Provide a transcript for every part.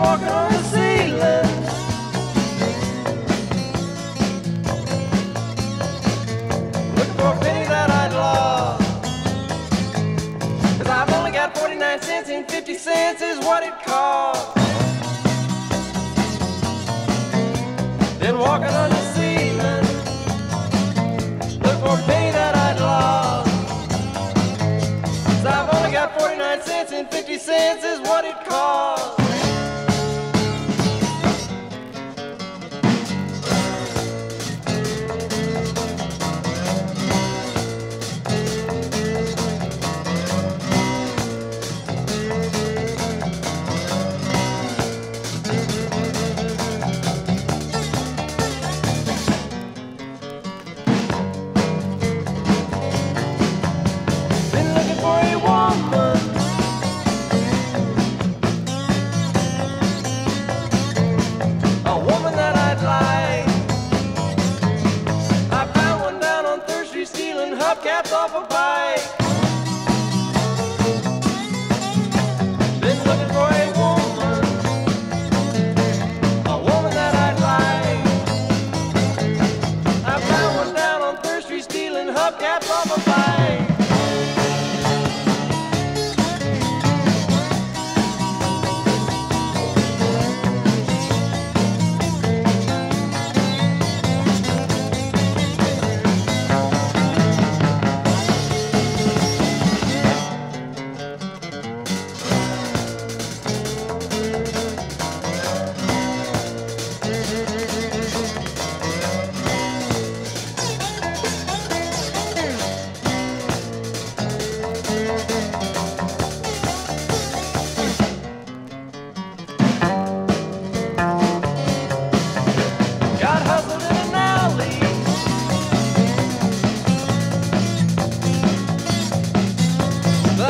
walk on the ceiling. Looking for a penny that I'd lost. Cause I've only got 49 cents and 50 cents is what it costs. Then walking on the ceiling. Look for a penny that I'd lost. Cause I've only got 49 cents and 50 cents is what it costs. Hubcaps off a bike. Been looking for a woman. A woman that I'd like. I found one down on Street stealing hubcaps off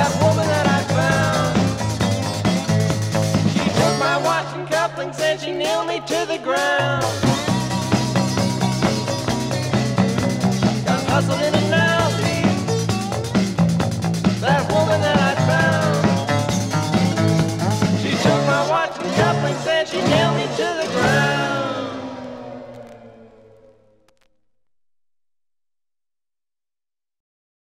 That woman that I found, she took my watch and cufflinks and she nailed me to the ground. Got hustled in